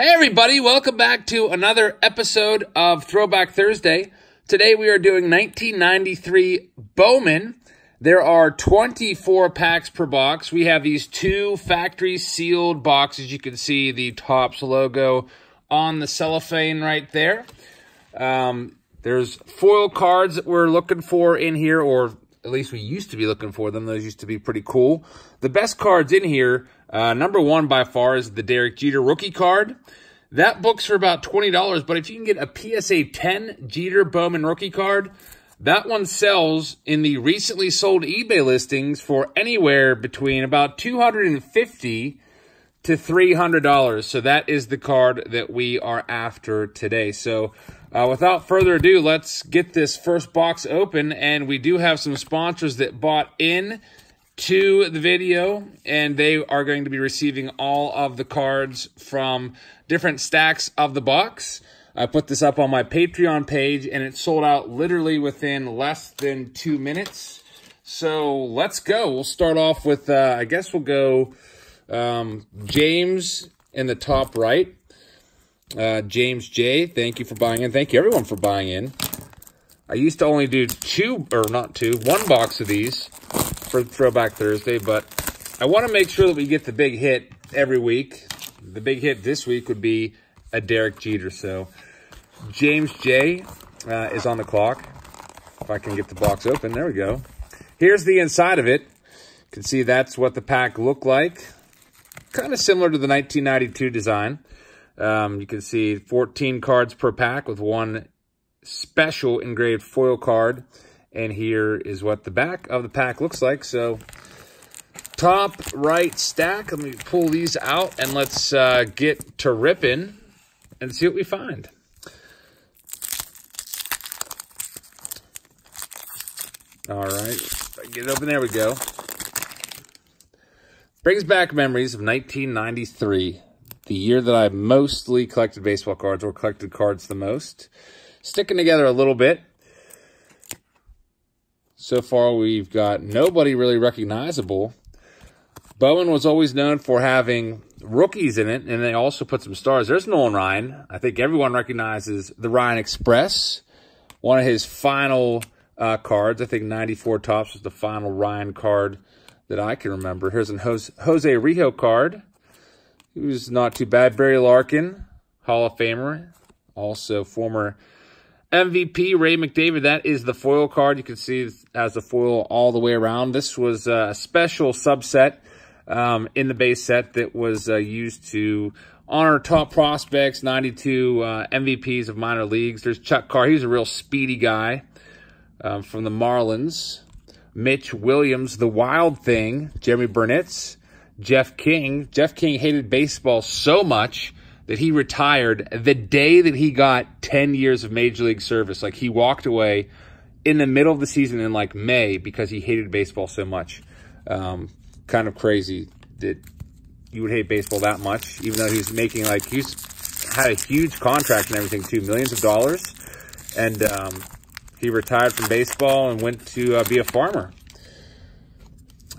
Hey, everybody, welcome back to another episode of Throwback Thursday. Today we are doing 1993 Bowman. There are 24 packs per box. We have these two factory sealed boxes. You can see the Topps logo on the cellophane right there. Um, there's foil cards that we're looking for in here, or at least we used to be looking for them. Those used to be pretty cool. The best cards in here, uh, number one by far is the Derek Jeter rookie card. That book's for about $20, but if you can get a PSA 10 Jeter Bowman rookie card, that one sells in the recently sold eBay listings for anywhere between about 250 to $300. So that is the card that we are after today. So uh, without further ado, let's get this first box open. And we do have some sponsors that bought in to the video, and they are going to be receiving all of the cards from different stacks of the box. I put this up on my Patreon page, and it sold out literally within less than two minutes. So let's go. We'll start off with, uh, I guess we'll go um, James in the top right. Uh, James J, thank you for buying in. Thank you, everyone, for buying in. I used to only do two, or not two, one box of these for Throwback Thursday, but I want to make sure that we get the big hit every week. The big hit this week would be a Derek Jeter. So James J uh, is on the clock. If I can get the box open, there we go. Here's the inside of it. You can see that's what the pack looked like. Kind of similar to the 1992 design. Um, you can see 14 cards per pack with one special engraved foil card. And here is what the back of the pack looks like. So top right stack. Let me pull these out and let's uh, get to ripping and see what we find. All right, get it open. There we go. Brings back memories of 1993, the year that I mostly collected baseball cards or collected cards the most. Sticking together a little bit. So far, we've got nobody really recognizable. Bowman was always known for having rookies in it, and they also put some stars. There's Nolan Ryan. I think everyone recognizes the Ryan Express, one of his final uh, cards. I think 94 Topps was the final Ryan card that I can remember. Here's a Jose, Jose Rijo card. He was not too bad. Barry Larkin, Hall of Famer, also former MVP Ray McDavid. That is the foil card. You can see has the foil all the way around. This was a special subset um, in the base set that was uh, used to honor top prospects, 92 uh, MVPs of minor leagues. There's Chuck Carr. He's a real speedy guy um, from the Marlins. Mitch Williams, the Wild Thing, Jeromy Burnitz, Jeff King. Jeff King hated baseball so much that he retired the day that he got 10 years of major league service. Like he walked away in the middle of the season in like May because he hated baseball so much. Um, kind of crazy that you would hate baseball that much, even though he's making like, he's had a huge contract and everything too, millions of dollars. And um, he retired from baseball and went to uh, be a farmer.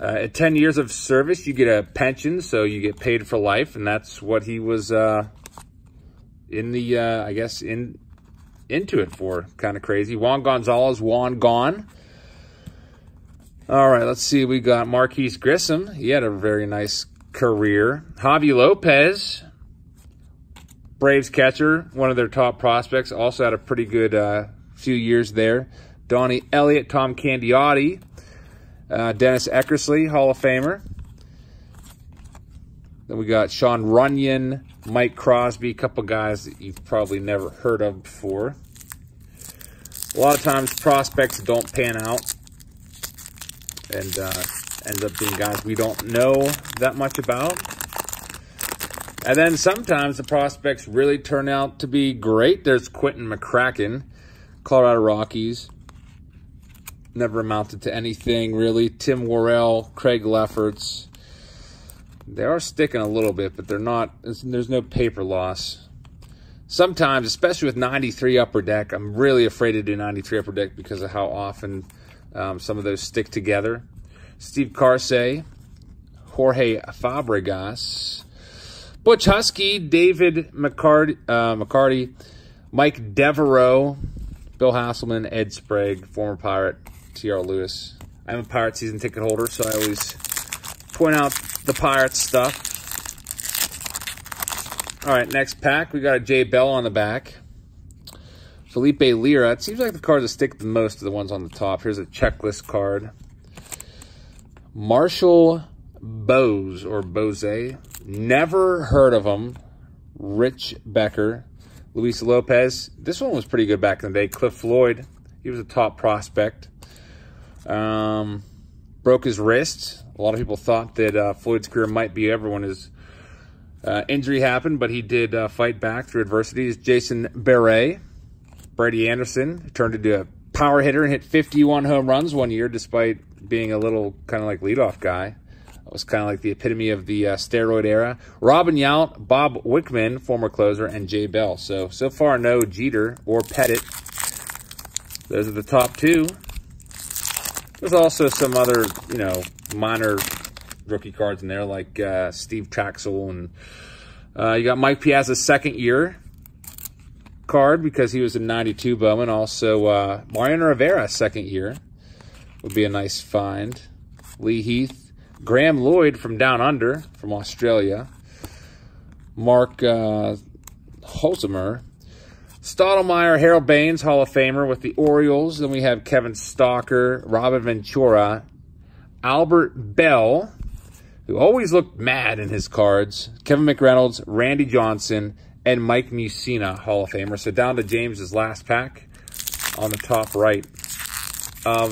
Uh, at 10 years of service, you get a pension, so you get paid for life, and that's what he was uh, in the, uh, I guess, in into it for. Kind of crazy. Juan Gonzalez, Juan gone. All right, let's see. We got Marquis Grissom. He had a very nice career. Javi Lopez, Braves catcher, one of their top prospects, also had a pretty good uh, few years there. Donnie Elliott, Tom Candiotti, uh, Dennis Eckersley, Hall of Famer. Then we got Sean Runyon, Mike Crosby, a couple guys that you've probably never heard of before. A lot of times prospects don't pan out and uh, end up being guys we don't know that much about. And then sometimes the prospects really turn out to be great. There's Quinton McCracken, Colorado Rockies. Never amounted to anything, really. Tim Worrell, Craig Lefferts. They are sticking a little bit, but they're not, there's no paper loss. Sometimes, especially with 93 Upper Deck, I'm really afraid to do 93 Upper Deck because of how often um, some of those stick together. Steve Karsay, Jorge Fabregas, Butch Huskey, David McCarty, uh, McCarty Mike Devereaux, Bill Hasselman, Ed Sprague, former Pirate, T.R. Lewis. I'm a Pirate season ticket holder, so I always point out the Pirate stuff. All right, next pack. We got a Jay Bell on the back. Felipe Lira. It seems like the cards that stick the most to the ones on the top. Here's a checklist card. Marshall Bose or Bose. Never heard of him. Rich Becker. Luis Lopez. This one was pretty good back in the day. Cliff Floyd. He was a top prospect. Um, broke his wrist. A lot of people thought that uh, Floyd's career might be over when his uh, injury happened, but he did uh, fight back through adversity. Jason Beret. Brady Anderson turned into a power hitter and hit 51 home runs one year despite being a little kind of like leadoff guy. It was kind of like the epitome of the uh, steroid era. Robin Yount, Bob Wickman, former closer, and Jay Bell. So, so far, no Jeter or Pettitte. Those are the top two. There's also some other, you know, minor rookie cards in there, like uh, Steve Trachsel. And uh, you got Mike Piazza's second year card because he was in 92 Bowman. Also, uh, Mariano Rivera, second year, would be a nice find. Lee Heath. Graham Lloyd from Down Under from Australia. Mark uh, Holzemer. Stottlemyre, Harold Baines, Hall of Famer with the Orioles. Then we have Kevin Stocker, Robin Ventura, Albert Belle, who always looked mad in his cards, Kevin McReynolds, Randy Johnson, and Mike Mussina, Hall of Famer. So down to James's last pack on the top right of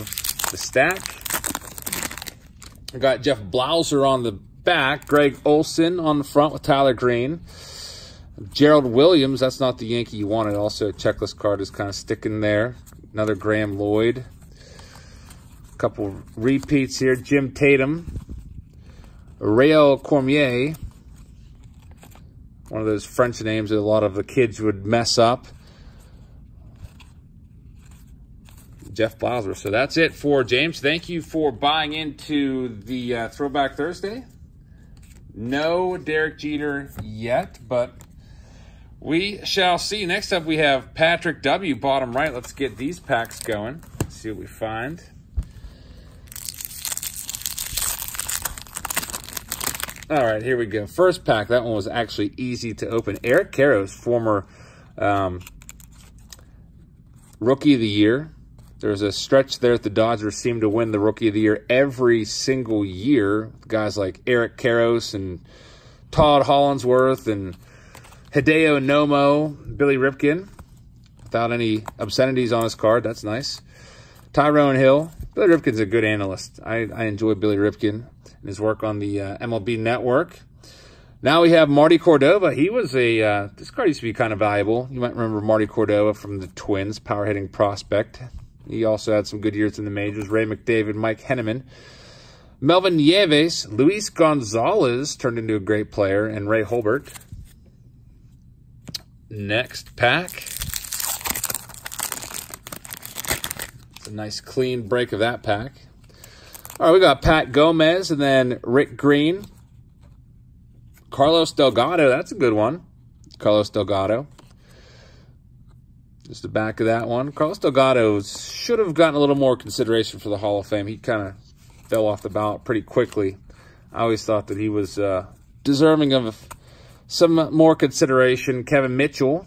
the stack. I got Jeff Blauser on the back, Greg Olson on the front with Tyler Green. Gerald Williams, that's not the Yankee you wanted. Also, a checklist card is kind of sticking there. Another Graham Lloyd. A couple repeats here. Jim Tatum. Rheal Cormier. One of those French names that a lot of the kids would mess up. Jeff Blauser. So that's it for James. Thank you for buying into the uh, Throwback Thursday. No Derek Jeter yet, but we shall see. Next up, we have Patrick W. Bottom right. Let's get these packs going. See what we find. All right, here we go. First pack. That one was actually easy to open. Eric Karros, former um, Rookie of the Year. There's a stretch there at the Dodgers seemed to win the Rookie of the Year every single year. Guys like Eric Karros and Todd Hollandsworth and Hideo Nomo, Billy Ripken, without any obscenities on his card. That's nice. Tyrone Hill. Billy Ripken's a good analyst. I, I enjoy Billy Ripken and his work on the uh, MLB Network. Now we have Marty Cordova. He was a, uh, this card used to be kind of valuable. You might remember Marty Cordova from the Twins, power hitting prospect. He also had some good years in the majors. Ray McDavid, Mike Henneman. Melvin Nieves, Luis Gonzalez turned into a great player, and Ray Holbert. Next pack. It's a nice clean break of that pack. All right, we got Pat Gomez and then Rick Green. Carlos Delgado, that's a good one. Carlos Delgado. Just the back of that one. Carlos Delgado should have gotten a little more consideration for the Hall of Fame. He kind of fell off the ballot pretty quickly. I always thought that he was uh, deserving of some more consideration. Kevin Mitchell,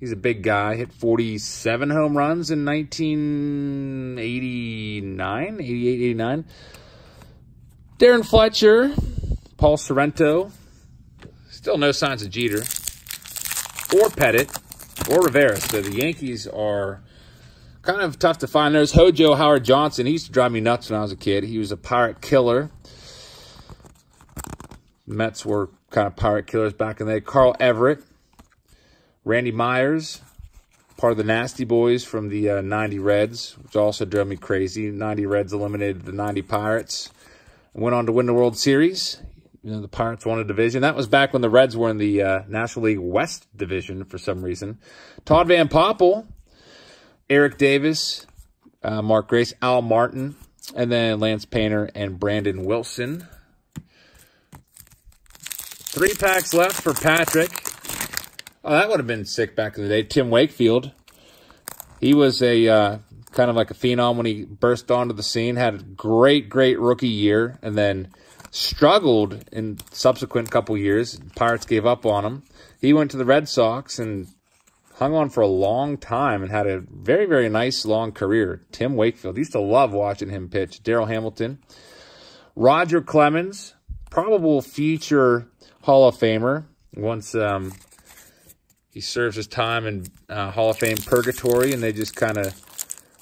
He's a big guy. Hit 47 home runs in 1989, 88, 89. Darren Fletcher, Paul Sorrento. Still no signs of Jeter or Pettitte or Rivera. So the Yankees are kind of tough to find. There's Hojo Howard Johnson. He used to drive me nuts when I was a kid. He was a pirate killer. Mets were kind of pirate killers back in the day. Carl Everett. Randy Myers, part of the Nasty Boys from the uh, 90 Reds, which also drove me crazy. 90 Reds eliminated the 90 Pirates and went on to win the World Series. You know, the Pirates won a division. That was back when the Reds were in the uh, National League West division for some reason. Todd Van Poppel, Eric Davis, uh, Mark Grace, Al Martin, and then Lance Painter and Brandon Wilson. Three packs left for Patrick. Oh, that would have been sick back in the day. Tim Wakefield. He was a uh, kind of like a phenom when he burst onto the scene. Had a great, great rookie year, and then struggled in subsequent couple years. Pirates gave up on him. He went to the Red Sox and hung on for a long time and had a very, very nice long career. Tim Wakefield. Used to love watching him pitch. Daryl Hamilton. Roger Clemens, probable future Hall of Famer once um, he serves his time in uh, Hall of Fame purgatory and they just kind of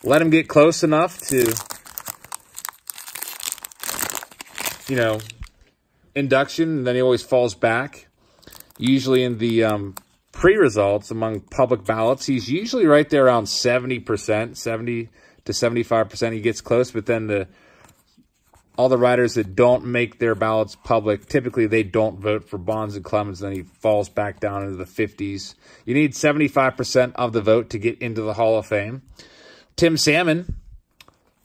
let him get close enough to, you know, induction, and then he always falls back. Usually in the um, pre-results among public ballots, he's usually right there around 70%, 70 to 75%. He gets close, but then the all the writers that don't make their ballots public, typically they don't vote for Bonds and Clemens, and then he falls back down into the 50s. You need 75% of the vote to get into the Hall of Fame. Tim Salmon,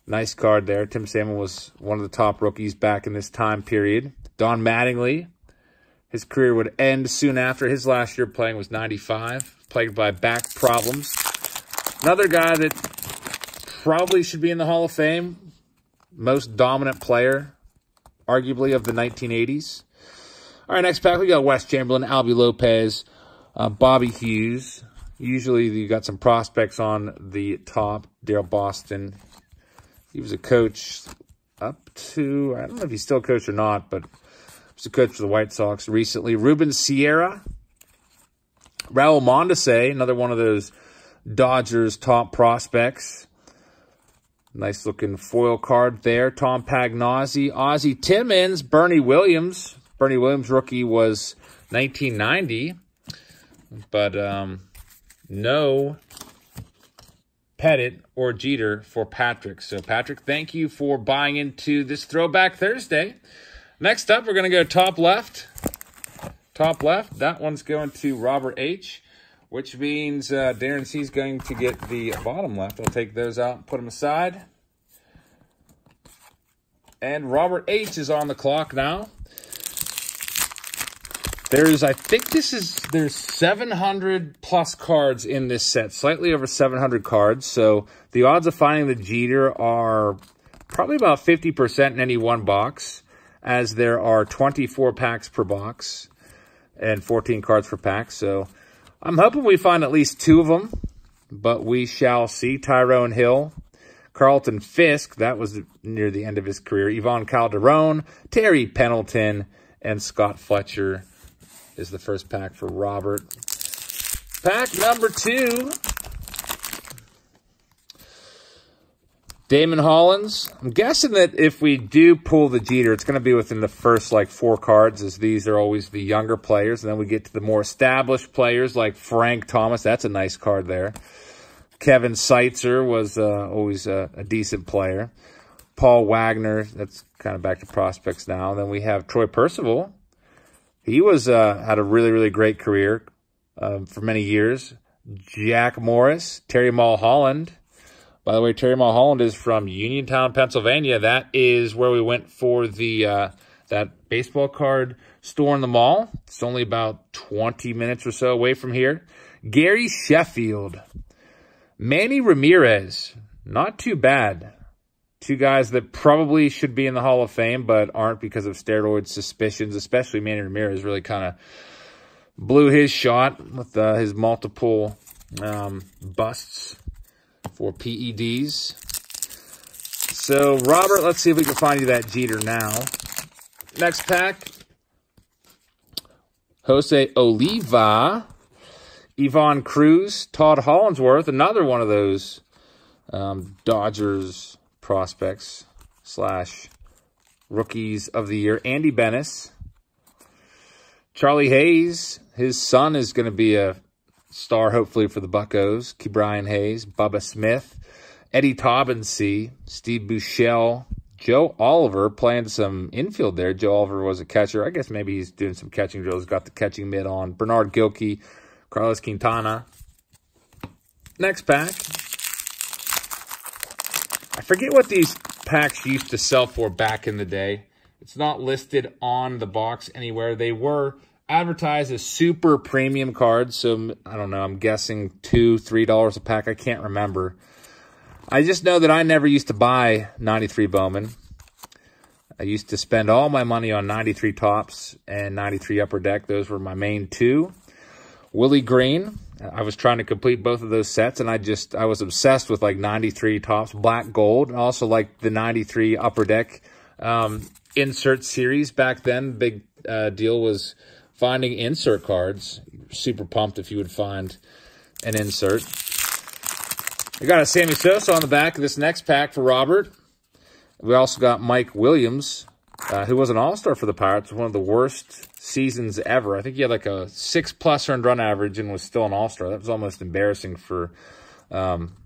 nice card there. Tim Salmon was one of the top rookies back in this time period. Don Mattingly, his career would end soon after. His last year playing was 95, plagued by back problems. Another guy that probably should be in the Hall of Fame, most dominant player, arguably, of the 1980s. All right, next pack, we got Wes Chamberlain, Albie Lopez, uh, Bobby Hughes. Usually you got some prospects on the top. Daryl Boston. He was a coach up to, I don't know if he's still a coach or not, but he was a coach for the White Sox recently. Ruben Sierra. Raul Mondesi, another one of those Dodgers top prospects. Nice looking foil card there. Tom Pagnozzi, Ozzie Timmons, Bernie Williams. Bernie Williams rookie was 1990. But um, no Pettitte or Jeter for Patrick. So, Patrick, thank you for buying into this Throwback Thursday. Next up, we're going to go top left. Top left. That one's going to Robert H., which means uh, Darren C is going to get the bottom left. I'll take those out and put them aside. And Robert H is on the clock now. There's, I think this is, there's 700 plus cards in this set, slightly over 700 cards. So the odds of finding the Jeter are probably about 50% in any one box, as there are 24 packs per box and 14 cards per pack. So I'm hoping we find at least two of them, but we shall see. Tyrone Hill, Carlton Fisk, that was near the end of his career. Ivan Calderon, Terry Pendleton, and Scott Fletcher is the first pack for Robert. Pack number two. Damon Hollins. I'm guessing that if we do pull the Jeter, it's going to be within the first like four cards, as these are always the younger players. And then we get to the more established players like Frank Thomas. That's a nice card there. Kevin Seitzer was uh, always a, a, decent player. Paul Wagner, that's kind of back to prospects now. Then we have Troy Percival, he was uh, had a really, really great career um, for many years. Jack Morris, Terry Mulholland. By the way, Terry Mulholland is from Uniontown, Pennsylvania. That is where we went for the uh, that baseball card store in the mall. It's only about 20 minutes or so away from here. Gary Sheffield. Manny Ramirez. Not too bad. Two guys that probably should be in the Hall of Fame, but aren't because of steroid suspicions, especially Manny Ramirez really kind of blew his shot with uh, his multiple um, busts for PEDs. So, Robert, let's see if we can find you that Jeter now. Next pack, Jose Oliva, Ivan Cruz, Todd Hollandsworth, another one of those um, Dodgers prospects slash rookies of the year. Andy Benes, Charlie Hayes. His son is going to be a star, hopefully, for the Buckos. Brian Hayes, Bubba Smith, Eddie Taubensee, Steve Buechele, Joe Oliver playing some infield there. Joe Oliver was a catcher. I guess maybe he's doing some catching drills. Got the catching mitt on. Bernard Gilkey, Carlos Quintana. Next pack. I forget what these packs used to sell for back in the day. It's not listed on the box anywhere. They were advertised as super premium cards. So, I don't know, I'm guessing two, $3 a pack. I can't remember. I just know that I never used to buy 93 Bowman. I used to spend all my money on 93 Topps and 93 Upper Deck. Those were my main two. Willie Green. I was trying to complete both of those sets, and I just, I was obsessed with like 93 Topps Black Gold, and also like the 93 Upper Deck um, insert series back then. Big uh, deal was finding insert cards. Super pumped if you would find an insert. We got a Sammy Sosa on the back of this next pack for Robert. We also got Mike Williams, uh, who was an all-star for the Pirates, one of the worst seasons ever. I think he had like a six-plus earned run average and was still an all-star. That was almost embarrassing for um,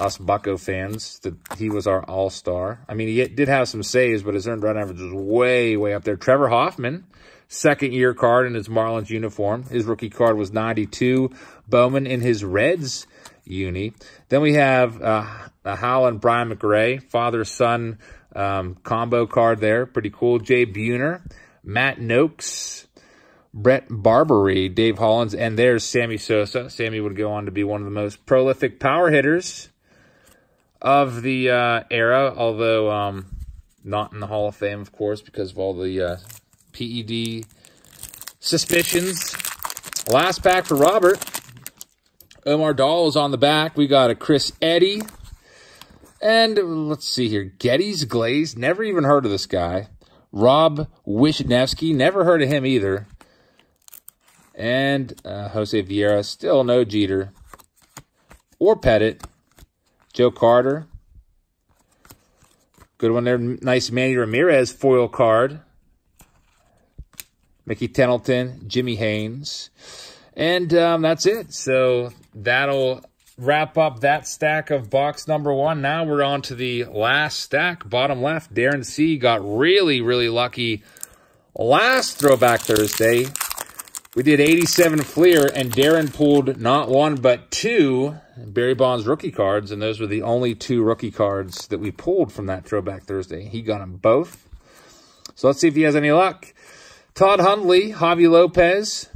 us Bucco fans that he was our all-star. I mean, he did have some saves, but his earned run average was way, way up there. Trevor Hoffman, second-year card in his Marlins uniform. His rookie card was 92. Bowman in his Reds uni. Then we have uh, Hal and Brian McRae, father-son um, combo card there. Pretty cool. Jay Buhner, Matt Nokes, Bret Barberie, Dave Hollins, and there's Sammy Sosa. Sammy would go on to be one of the most prolific power hitters of the uh, era, although um, not in the Hall of Fame, of course, because of all the uh, PED suspicions. Last pack for Robert. Omar Daal is on the back. We got a Chris Eddy. And let's see here. Gettys Glaze. Never even heard of this guy. Rob Wisniewski. Never heard of him either. And uh, Jose Vieira. Still no Jeter. Or Pettitte. Joe Carter. Good one there. Nice Manny Ramirez foil card. Mickey Tettleton. Jimmy Haynes. And um, that's it. So that'll wrap up that stack of box number one. Now we're on to the last stack, bottom left. Darren C. got really, really lucky last Throwback Thursday. We did 87 Fleer, and Darren pulled not one, but two Barry Bonds rookie cards, and those were the only two rookie cards that we pulled from that Throwback Thursday. He got them both. So let's see if he has any luck. Todd Hundley, Javi Lopez,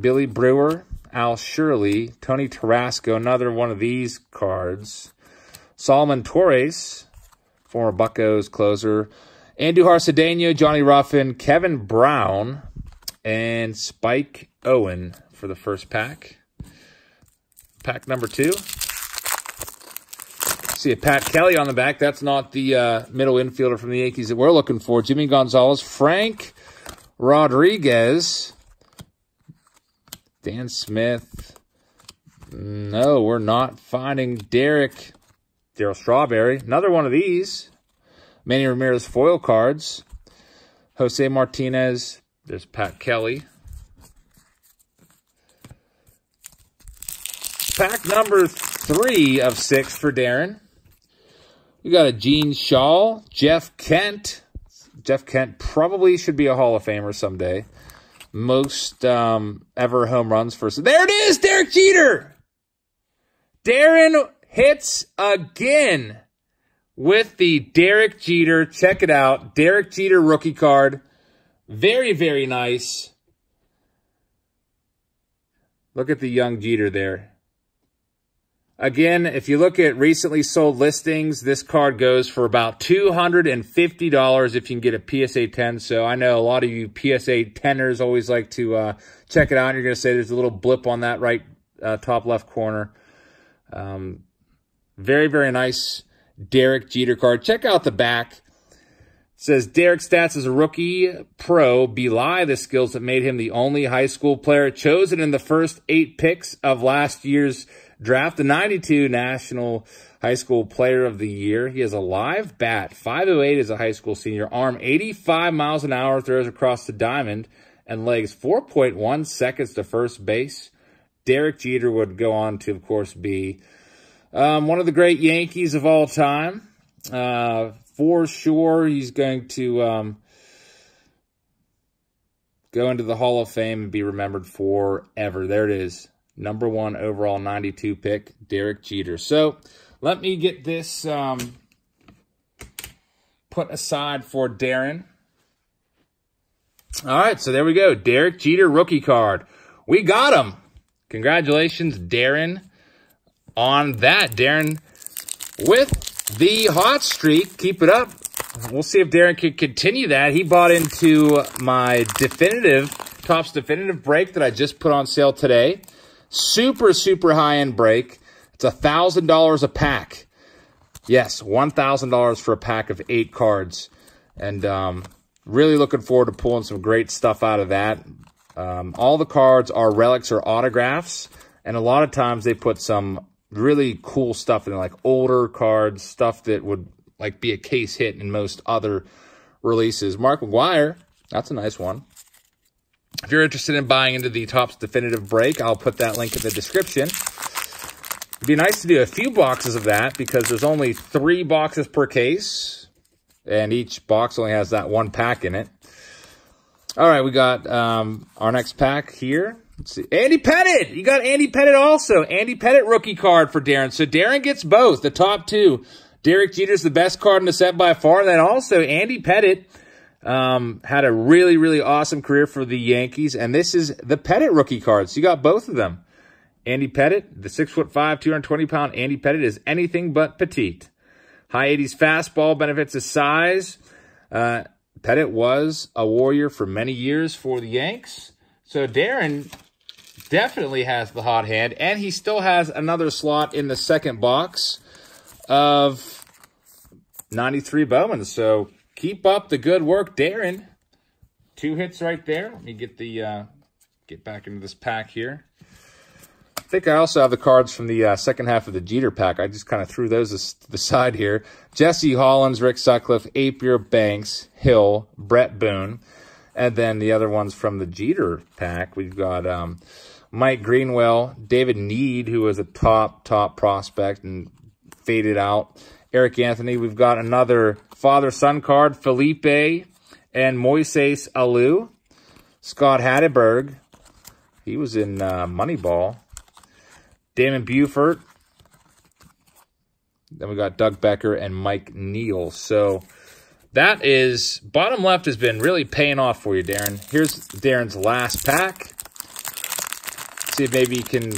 Billy Brewer, Al Shirley, Tony Tarasco, another one of these cards. Solomon Torres, former Buccos closer. Andujar Cedeno, Johnny Ruffin, Kevin Brown, and Spike Owen for the first pack. Pack number two. See a Pat Kelly on the back. That's not the uh, middle infielder from the Yankees that we're looking for. Jimmy Gonzalez, Frank Rodriguez, Dan Smith. No, we're not finding Derek. Darryl Strawberry. Another one of these. Manny Ramirez foil cards. Jose Martinez. There's Pat Kelly. Pack number three of six for Darren. We got a Gene Shaw, Jeff Kent. Jeff Kent probably should be a Hall of Famer someday most um, ever home runs for. There it is, Derek Jeter. Darren hits again with the Derek Jeter. Check it out. Derek Jeter rookie card. Very, very nice. Look at the young Jeter there. Again, if you look at recently sold listings, this card goes for about $250 if you can get a PSA 10. So I know a lot of you PSA 10ers always like to uh, check it out. You're going to say there's a little blip on that right uh, top left corner. Um, very, very nice Derek Jeter card. Check out the back. It says Derek stats as a rookie pro belie the skills that made him the only high school player chosen in the first eight picks of last year's draft the 92 National High School Player of the Year. He has a live bat, 508 as a high school senior, arm 85 miles an hour, throws across the diamond, and legs 4.1 seconds to first base. Derek Jeter would go on to, of course, be um, one of the great Yankees of all time. Uh, for sure, he's going to um, go into the Hall of Fame and be remembered forever. There it is number one overall 92 pick, Derek Jeter. So let me get this um, put aside for Darren. All right, so there we go. Derek Jeter rookie card. We got him. Congratulations, Darren, on that. Darren with the hot streak. Keep it up. We'll see if Darren can continue that. He bought into my definitive, Topps definitive break that I just put on sale today. Super, super high-end break. It's a $1,000 a pack. Yes, $1,000 for a pack of eight cards. And um, really looking forward to pulling some great stuff out of that. Um, all the cards are relics or autographs. And a lot of times they put some really cool stuff in like older cards, stuff that would like be a case hit in most other releases. Mark McGwire, that's a nice one. If you're interested in buying into the Topps Definitive Break, I'll put that link in the description. It'd be nice to do a few boxes of that because there's only three boxes per case. And each box only has that one pack in it. All right, we got um, our next pack here. Let's see. Andy Pettitte! You got Andy Pettitte also. Andy Pettitte rookie card for Darren. So Darren gets both, the top two. Derek Jeter's the best card in the set by far. And then also Andy Pettitte um, had a really, really awesome career for the Yankees. And this is the Pettitte rookie card. So you got both of them. Andy Pettitte, the 6'5", 220-pound Andy Pettitte is anything but petite. High 80s fastball benefits his size. Uh, Pettitte was a warrior for many years for the Yanks. So Darren definitely has the hot hand, and he still has another slot in the second box of 93 Bowman. So keep up the good work, Darren. Two hits right there. Let me get the uh, get back into this pack here. I think I also have the cards from the uh, second half of the Jeter pack. I just kind of threw those to the side here. Jesse Hollins, Rick Sutcliffe, Appier, Banks, Hill, Bret Boone. And then the other ones from the Jeter pack. We've got um, Mike Greenwell, David Nied, who was a top, top prospect and faded out. Eric Anthony. We've got another father-son card, Felipe and Moises Alou. Scott Hatteberg. He was in uh, Moneyball. Damon Buford. Then we got Doug Becker and Mike Neal. So that is, bottom left has been really paying off for you, Darren. Here's Darren's last pack. See if maybe you can,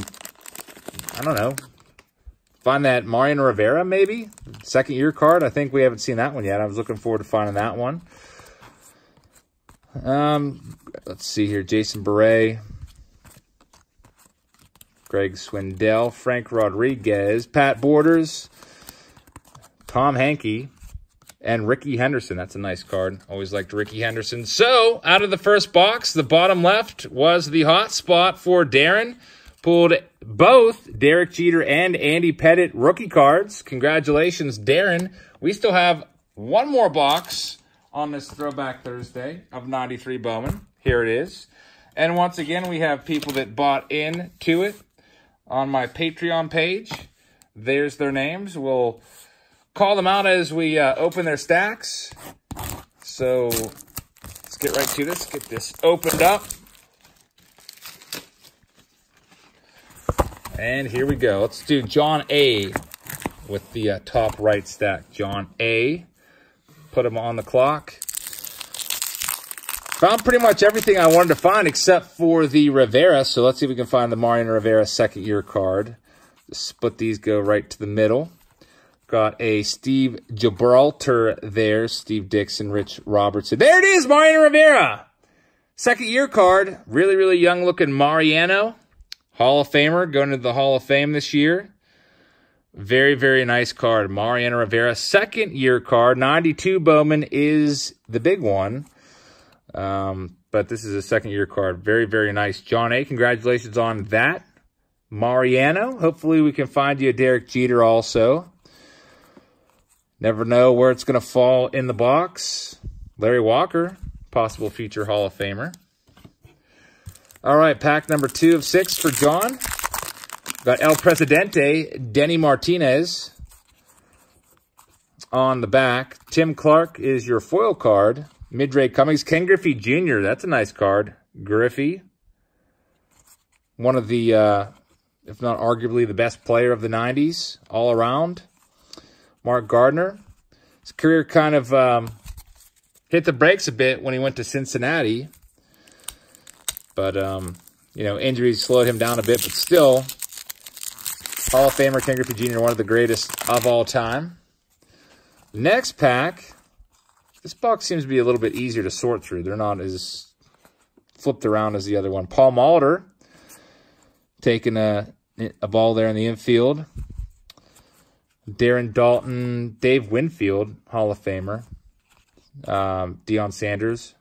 I don't know, find that Mariano Rivera maybe? Second year card. I think we haven't seen that one yet. I was looking forward to finding that one. Um, let's see here. Jason Beret. Greg Swindell, Frank Rodriguez, Pat Borders, Tom Hankey, and Rickey Henderson. That's a nice card. Always liked Rickey Henderson. So, out of the first box, the bottom left was the hot spot for Darren. Pulled both Derek Jeter and Andy Pettitte rookie cards. Congratulations, Darren. We still have one more box on this Throwback Thursday of 93 Bowman. Here it is. And once again, we have people that bought in to it on my Patreon page. There's their names. We'll call them out as we uh, open their stacks. So let's get right to this. Get this opened up. And here we go. Let's do John A with the uh, top right stack. John A. Put him on the clock. Found pretty much everything I wanted to find except for the Rivera. So let's see if we can find the Mariano Rivera second year card. Split these, go right to the middle. Got a Steve Gibralter there. Steve Dixon, Rich Robertson. There it is, Mariano Rivera. Second year card. Really, really young looking Mariano. Hall of Famer going to the Hall of Fame this year. Very, very nice card. Mariano Rivera, second year card. 92 Bowman is the big one. Um, but this is a second year card. Very, very nice. John A., congratulations on that. Mariano, hopefully we can find you a Derek Jeter also. Never know where it's going to fall in the box. Larry Walker, possible future Hall of Famer. All right, pack number two of six for John. Got El Presidente, Denny Martinez on the back. Tim Clark is your foil card. Midre Cummings, Ken Griffey Jr. That's a nice card. Griffey. One of the, uh, if not arguably the best player of the 90s all around. Mark Gardner. His career kind of um, hit the brakes a bit when he went to Cincinnati. But, um, you know, injuries slowed him down a bit, but still, Hall of Famer Ken Griffey Jr., one of the greatest of all time. Next pack. This box seems to be a little bit easier to sort through. They're not as flipped around as the other one. Paul Molitor taking a, a ball there in the infield. Darren Daulton, Dave Winfield, Hall of Famer. Um, Deion Sanders,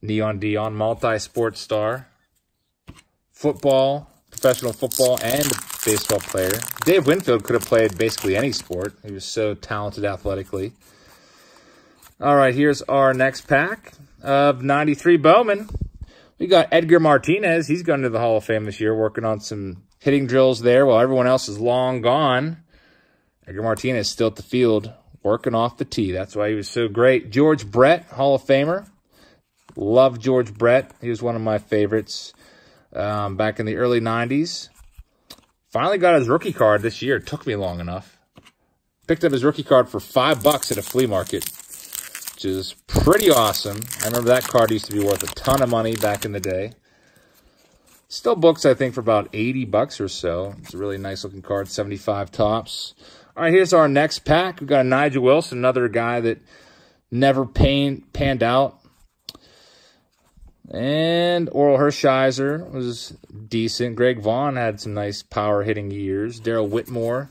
Neon Deion, multi-sport star. Football, professional football, and baseball player. Dave Winfield could have played basically any sport. He was so talented athletically. All right, here's our next pack of 93 Bowman. We got Edgar Martinez. He's going to the Hall of Fame this year, working on some hitting drills there while everyone else is long gone. Edgar Martinez still at the field, working off the tee. That's why he was so great. George Brett, Hall of Famer. Love George Brett. He was one of my favorites um, back in the early 90s. Finally got his rookie card this year. It took me long enough. Picked up his rookie card for five bucks at a flea market, which is pretty awesome. I remember that card used to be worth a ton of money back in the day. Still books, I think, for about 80 bucks or so. It's a really nice looking card, 75 Topps. All right, here's our next pack. We've got a Nigel Wilson, another guy that never pan, panned out. And Orel Hershiser was decent. Greg Vaughn had some nice power hitting years. Darrell Whitmore.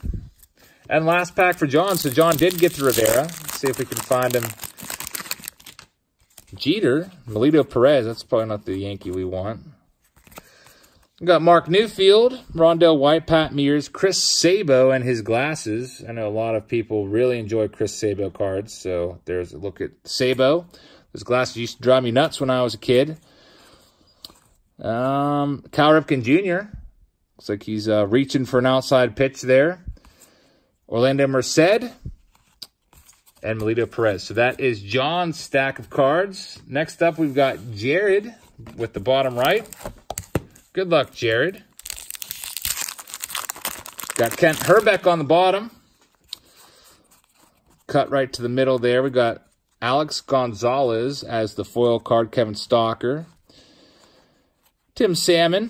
And last pack for John. So John did get to Rivera. Let's see if we can find him. Jeter. Melido Perez. That's probably not the Yankee we want. We got Mark Newfield, Rondell White, Pat Meares, Chris Sabo, and his glasses. I know a lot of people really enjoy Chris Sabo cards, so there's a look at Sabo. Those glasses used to drive me nuts when I was a kid. Um, Cal Ripken Jr. Looks like he's uh, reaching for an outside pitch there. Orlando Merced and Melido Perez. So that is John's stack of cards. Next up, we've got Jared with the bottom right. Good luck, Jared. Got Kent Hrbek on the bottom. Cut right to the middle there. We got Alex Gonzalez as the foil card, Kevin Stocker. Tim Salmon.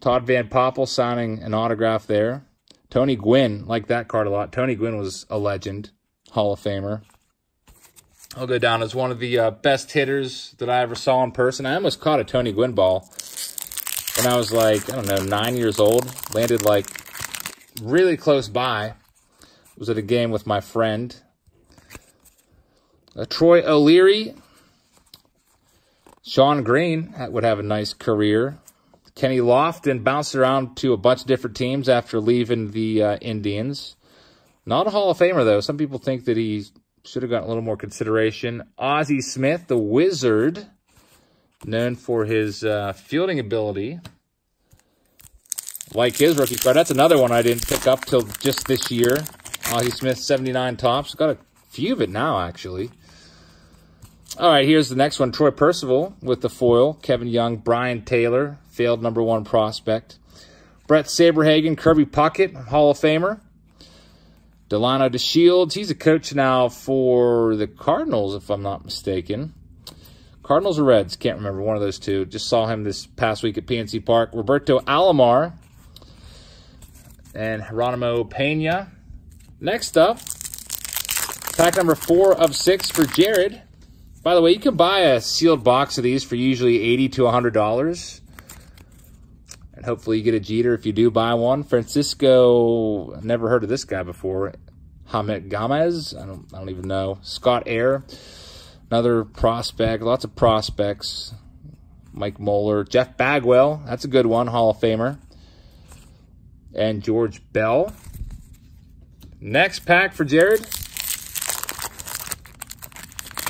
Todd Van Poppel signing an autograph there. Tony Gwynn, like that card a lot. Tony Gwynn was a legend, Hall of Famer. I'll go down as one of the uh, best hitters that I ever saw in person. I almost caught a Tony Gwynn ball when I was like, I don't know, nine years old. Landed like really close by. Was at a game with my friend. Uh, Troy O'Leary. Shawn Green would have a nice career. Kenny Lofton bounced around to a bunch of different teams after leaving the uh, Indians. Not a Hall of Famer, though. Some people think that he should have gotten a little more consideration. Ozzie Smith, the Wizard known for his uh, fielding ability. Like his rookie card. That's another one I didn't pick up till just this year. Ozzie Smith, 79 Topps. Got a few of it now, actually. All right, here's the next one. Troy Percival with the foil. Kevin Young, Brian Taylor, failed number one prospect. Bret Saberhagen, Kirby Puckett, Hall of Famer. Delino DeShields. He's a coach now for the Cardinals, if I'm not mistaken. Cardinals or Reds, can't remember, one of those two. Just saw him this past week at PNC Park. Roberto Alomar and Geronimo Pena. Next up, pack number four of six for Jared. By the way, you can buy a sealed box of these for usually 80 to $100. And hopefully you get a Jeter if you do buy one. Francisco, never heard of this guy before. Hamet Gomez, I don't, I don't even know. Scott Air. Another prospect, lots of prospects. Mike Moeller, Jeff Bagwell, that's a good one, Hall of Famer. And George Bell. Next pack for Jared.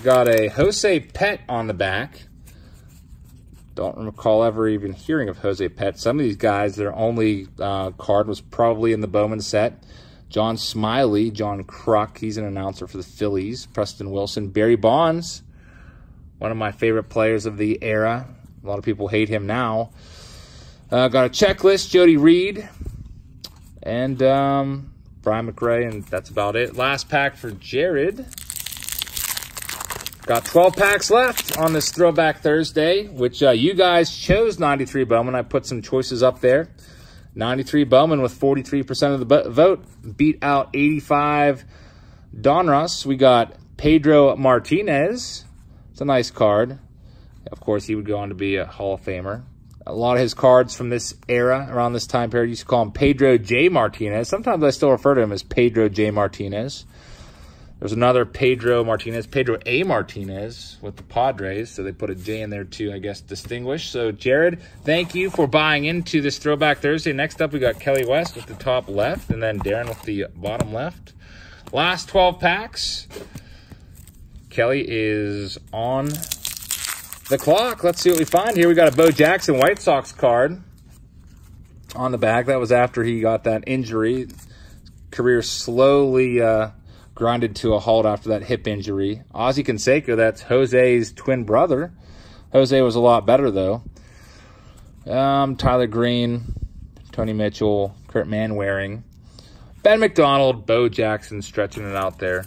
Got a Jose Pet on the back. Don't recall ever even hearing of Jose Pet. Some of these guys, their only uh, card was probably in the Bowman set. John Smiley, John Kruk, he's an announcer for the Phillies. Preston Wilson, Barry Bonds, one of my favorite players of the era. A lot of people hate him now. Uh, got a checklist, Jody Reed, and um, Brian McRae, and that's about it. Last pack for Jared. Got 12 packs left on this Throwback Thursday, which uh, you guys chose 93 Bowman. I put some choices up there. 93 Bowman with 43% of the vote beat out 85 Donruss. We got Pedro Martinez. It's a nice card. Of course, he would go on to be a Hall of Famer. A lot of his cards from this era, around this time period, used to call him Pedro J. Martinez. Sometimes I still refer to him as Pedro J. Martinez. There's another Pedro Martinez, Pedro A. Martinez with the Padres. So they put a J in there too, I guess, distinguished. So, Jared, thank you for buying into this Throwback Thursday. Next up, we got Kelly West with the top left, and then Darren with the bottom left. Last 12 packs. Kelly is on the clock. Let's see what we find here. We got a Bo Jackson White Sox card on the back. That was after he got that injury. Career slowly uh, grinded to a halt after that hip injury. Ozzie Canseco, that's Jose's twin brother. Jose was a lot better, though. Um, Tyler Green, Tony Mitchell, Kirt Manwaring, Ben McDonald, Bo Jackson stretching it out there.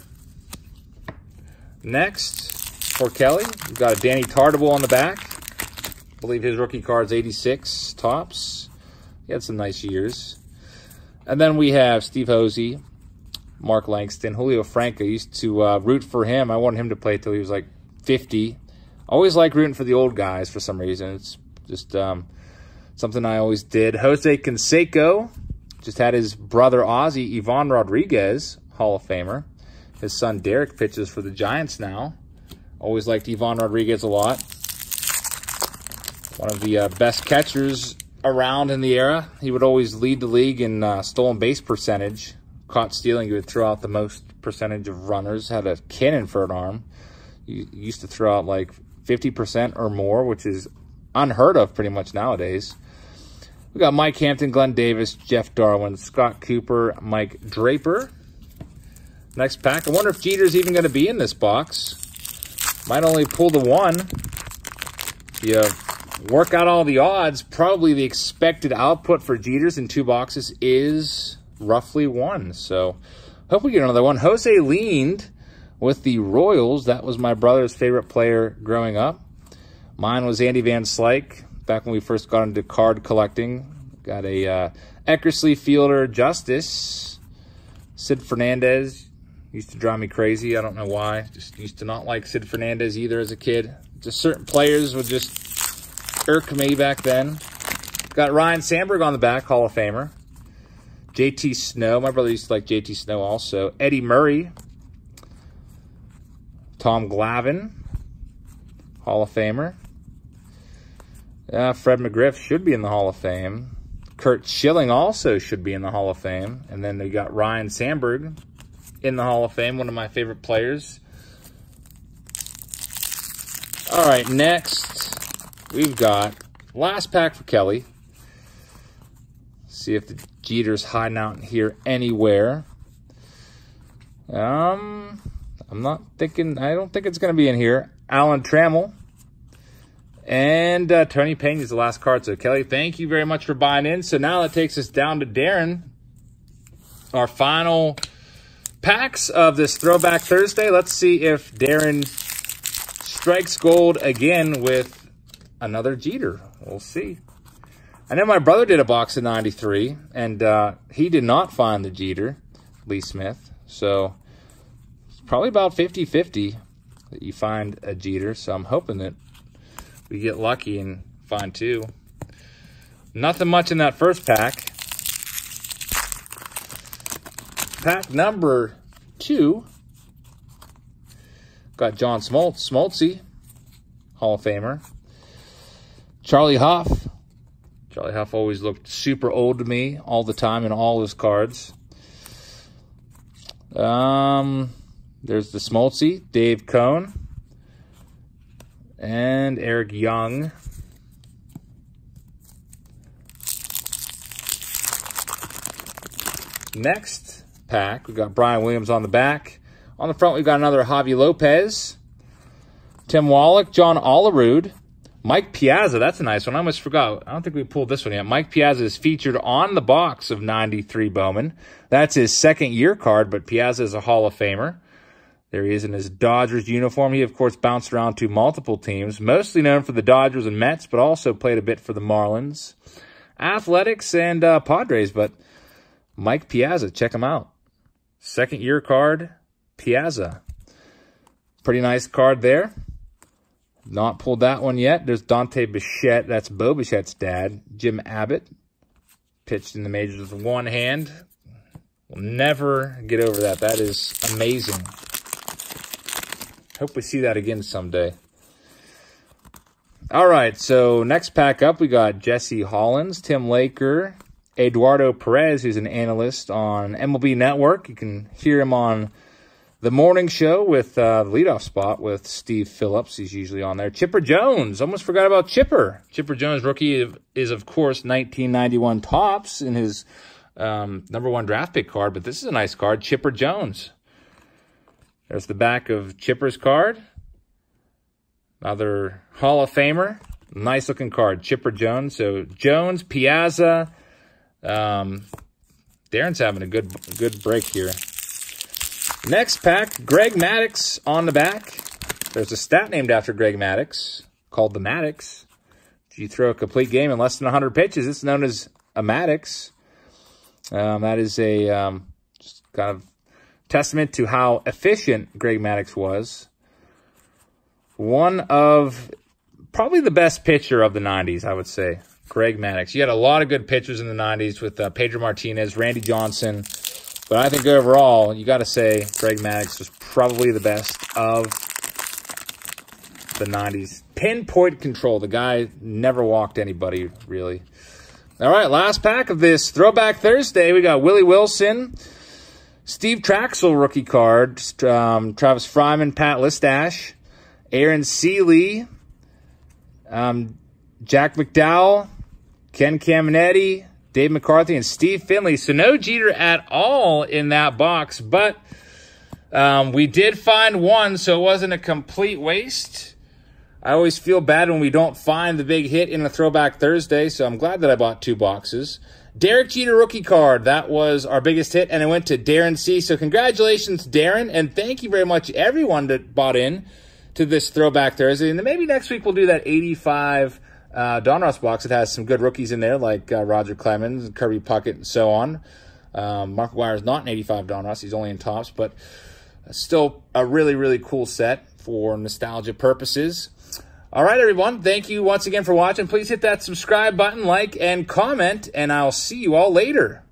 Next, for Kelly, we've got a Danny Tartabull on the back. I believe his rookie card's 86 Topps. He had some nice years. And then we have Steve Hosey, Mark Langston, Julio Franco. Used to uh, root for him. I wanted him to play till he was like 50. Always like rooting for the old guys for some reason. It's just um, something I always did. Jose Canseco just had his brother Ozzie, Ivan Rodriguez, Hall of Famer. His son Dereck pitches for the Giants now. Always liked Ivan Rodriguez a lot. One of the uh, best catchers around in the era. He would always lead the league in uh, stolen base percentage caught stealing, you would throw out the most percentage of runners, had a cannon for an arm. You used to throw out like 50% or more, which is unheard of pretty much nowadays. We got Mike Hampton, Glenn Davis, Jeff Darwin, Scott Cooper, Mike Draper. Next pack. I wonder if Jeter's even going to be in this box. Might only pull the one. You work out all the odds. Probably the expected output for Jeter's in two boxes is roughly one. So hope we get another one. Jose Lind with the Royals. That was my brother's favorite player growing up. Mine was Andy Van Slyke back when we first got into card collecting. Got a uh, Eckersley Fielder Justice. Sid Fernandez used to drive me crazy. I don't know why. Just used to not like Sid Fernandez either as a kid. Just certain players would just irk me back then. Got Ryne Sandberg on the back, Hall of Famer. JT Snow. My brother used to like JT Snow also. Eddie Murray. Tom Glavine. Hall of Famer. Uh, Fred McGriff should be in the Hall of Fame. Curt Schilling also should be in the Hall of Fame. And then they got Ryne Sandberg in the Hall of Fame, one of my favorite players. All right, next we've got last pack for Kelly. See if the Jeter's hiding out in here anywhere. Um, I'm not thinking, I don't think it's going to be in here. Alan Trammell. And uh, Tony Payne is the last card. So, Kelly, thank you very much for buying in. So now that takes us down to Darren. Our final packs of this Throwback Thursday. Let's see if Darren strikes gold again with another Jeter. We'll see. I know my brother did a box of 93, and uh, he did not find the Jeter, Lee Smith. So it's probably about 50-50 that you find a Jeter. So I'm hoping that we get lucky and find two. Nothing much in that first pack. Pack number two. Got John Smoltz, Smoltzy, Hall of Famer. Charlie Hough, Charlie Hough always looked super old to me all the time in all his cards. Um, there's the Smoltzy, Dave Cone, and Eric Young. Next pack, we've got Brian Williams on the back. On the front, we've got another Javy Lopez, Tim Wallach, John Olerud, Mike Piazza, that's a nice one. I almost forgot. I don't think we pulled this one yet. Mike Piazza is featured on the box of 93 Bowman. That's his second year card, but Piazza is a Hall of Famer. There he is in his Dodgers uniform. He, of course, bounced around to multiple teams, mostly known for the Dodgers and Mets, but also played a bit for the Marlins, Athletics, and uh, Padres. But Mike Piazza, check him out. Second year card, Piazza. Pretty nice card there. Not pulled that one yet. There's Dante Bichette. That's Bo Bichette's dad. Jim Abbott. Pitched in the majors with one hand. We'll never get over that. That is amazing. Hope we see that again someday. All right, so next pack up, we got Jesse Hollins, Tim Laker, Eduardo Perez, who's an analyst on MLB Network. You can hear him on the morning show with uh, the leadoff spot with Steve Phillips. He's usually on there. Chipper Jones. Almost forgot about Chipper. Chipper Jones, rookie, is, of course, 1991 Topps in his um, number one draft pick card. But this is a nice card. Chipper Jones. There's the back of Chipper's card. Another Hall of Famer. Nice looking card. Chipper Jones. So Jones, Piazza. Um, Darren's having a good good break here. Next pack, Greg Maddux on the back. There's a stat named after Greg Maddux called the Maddux. If you throw a complete game in less than 100 pitches, it's known as a Maddux. Um, that is a um, just kind of testament to how efficient Greg Maddux was. One of probably the best pitcher of the 90s, I would say. Greg Maddux. You had a lot of good pitchers in the 90s with uh, Pedro Martinez, Randy Johnson. But I think overall, you got to say Greg Maddux was probably the best of the 90s. Pinpoint control. The guy never walked anybody, really. All right, last pack of this Throwback Thursday. We got Willie Wilson, Steve Trachsel rookie card, um, Travis Fryman, Pat Listach, Aaron Sele, um, Jack McDowell, Ken Caminiti, Dave McCarthy, and Steve Finley. So no Jeter at all in that box, but um, we did find one, so it wasn't a complete waste. I always feel bad when we don't find the big hit in a Throwback Thursday, so I'm glad that I bought two boxes. Derek Jeter rookie card, that was our biggest hit, and it went to Darren C. So congratulations, Darren, and thank you very much, everyone that bought in to this Throwback Thursday. And then maybe next week we'll do that 85 uh, Donruss box, it has some good rookies in there, like uh, Roger Clemens, Kirby Puckett, and so on. Um, Mark McGwire is not an 85 Donruss. He's only in Topps, but still a really, really cool set for nostalgia purposes. All right, everyone. Thank you once again for watching. Please hit that subscribe button, like, and comment, and I'll see you all later.